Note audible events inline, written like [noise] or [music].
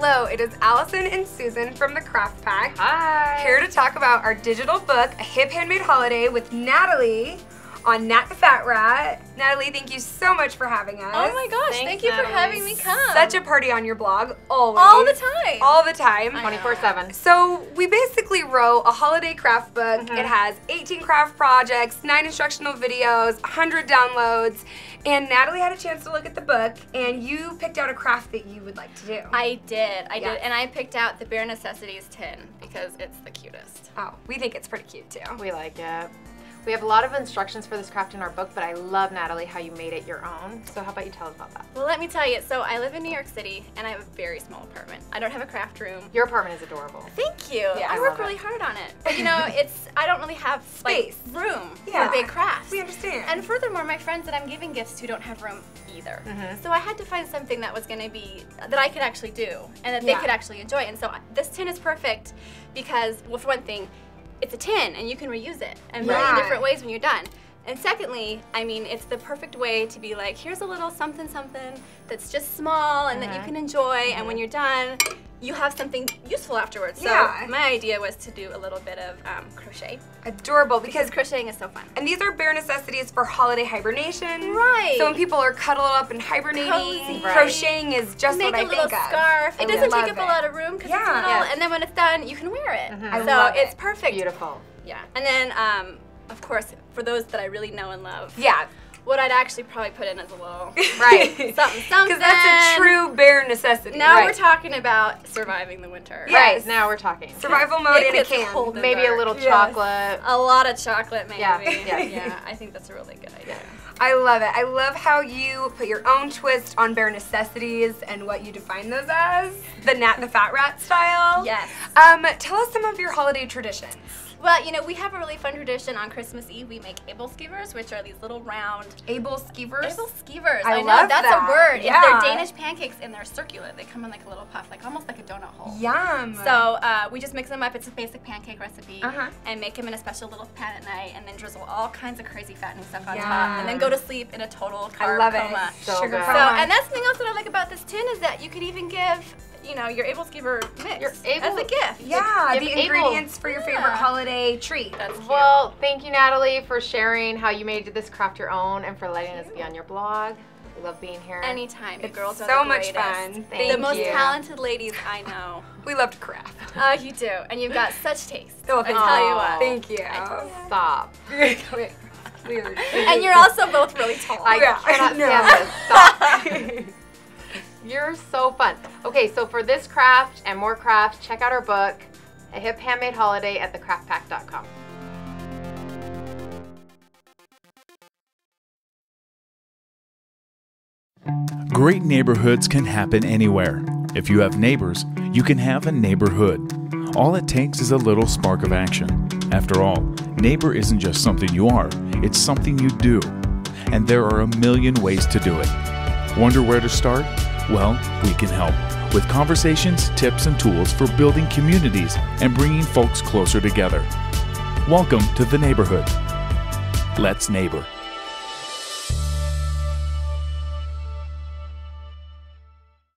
Hello, it is Allison and Susan from the Craft Pack. Hi. Here to talk about our digital book, A Hip Handmade Holiday with Natalie on Nat the Fat Rat. Natalie, thank you so much for having us. Oh my gosh, Thanks, thank you for having me come. Such a party on your blog, always. All the time. All the time. 24 7. So we basically wrote a holiday craft book. Mm-hmm. It has 18 craft projects, nine instructional videos, 100 downloads, and Natalie had a chance to look at the book, and you picked out a craft that you would like to do. I did, I Yeah. did, and I picked out the Bare Necessities tin because it's the cutest. oh, we think it's pretty cute too. We like it. We have a lot of instructions for this craft in our book, but I love, Natalie, how you made it your own. So, how about you tell us about that? Well, let me tell you. So I live in New York City, and I have a very small apartment. I don't have a craft room. Your apartment is adorable. Thank you. Yeah, I, I work love it. really hard on it, but you know, [laughs] it's I don't really have like, Space. room Yeah. for big crafts. We understand. And furthermore, my friends that I'm giving gifts to don't have room either. Mm-hmm. So I had to find something that was going to be that I could actually do and that Yeah. they could actually enjoy. And so this tin is perfect because, well, for one thing, it's a tin and you can reuse it and build Yeah. in different ways when you're done. And secondly, I mean, it's the perfect way to be like, here's a little something something that's just small and that you uh-huh. can enjoy. And when you're done, you have something useful afterwards. So Yeah. my idea was to do a little bit of um, crochet Adorable because because crocheting is so fun. and these are bare necessities for holiday hibernation. Right. So when people are cuddled up and hibernating, Cozy. Crocheting is just make what a I think of. Make a little scarf. I It doesn't take up it. a lot of room because it's Yeah. little, Yes. and then when it's done, you can wear it. I so love it's it. perfect. Beautiful. Yeah, and then um, of course for those that I really know and love, Yeah. What I'd actually probably put in is a little [laughs] Right. something something. Because that's a true bare necessity. Now right. we're talking about surviving the winter. Yeah. Right, now we're talking. Survival mode It in a can. cold and Maybe a dark. little Yes. chocolate. A lot of chocolate, maybe. Yeah, yeah. [laughs] yeah. I think that's a really good idea. I love it. I love how you put your own twist on bare necessities and what you define those as. The Nat the Fat Rat style. Yes. Um, tell us some of your holiday traditions. Well, you know, we have a really fun tradition on Christmas Eve. We make aebleskivers, which are these little round Able skeevers. Aebleskivers. I I, know love that's that. a word. Yeah. They're Danish pancakes and they're circular. They come in like a little puff, like almost like a donut hole. Yum. So uh, we just mix them up. It's a basic pancake recipe, Uh-huh. and make them in a special little pan at night, and then drizzle all kinds of crazy fattening stuff on Yum. top, and then go to sleep in a total I carb love coma. it. So Sugar. So, and that's something else that I like about this tin is that you could even give, you know, you're aebleskiver mix Your as Able- a gift. yeah, Give the Able. ingredients for your favorite Yeah. holiday treat. That's cute. Well, thank you, Natalie, for sharing how you made this craft your own and for letting us be on your blog. We love being here. Anytime. The It's girls are so the much greatest. fun. the Thank most talented ladies I know. We love to craft. Oh, you do, and you've got such taste. Oh, I thank tell you you. what. Thank you. Stop. Weird. And you're also both really tall. Oh, I Yeah, cannot [laughs] no. stand this. Stop. [laughs] You're so fun. Okay, so for this craft and more crafts, check out our book, A Hip Handmade Holiday at thecraftpack.com. Great neighborhoods can happen anywhere. If you have neighbors, you can have a neighborhood. All it takes is a little spark of action. After all, neighbor isn't just something you are, it's something you do. And there are a million ways to do it. Wonder where to start? Well, we can help with conversations, tips, and tools for building communities and bringing folks closer together. Welcome to the neighborhood. Let's neighbor.